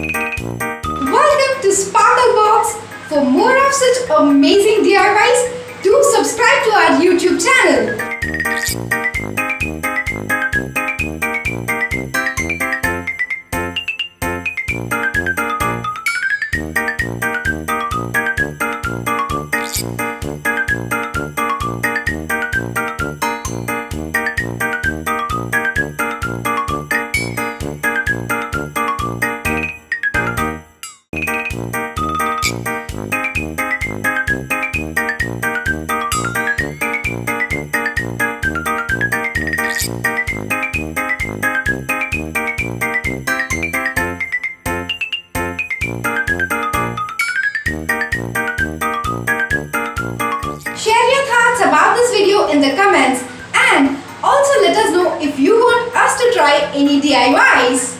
Welcome to Sparkle Box. For more of such amazing DIYs, do subscribe to our YouTube channel. In the comments and also let us know if you want us to try any DIYs.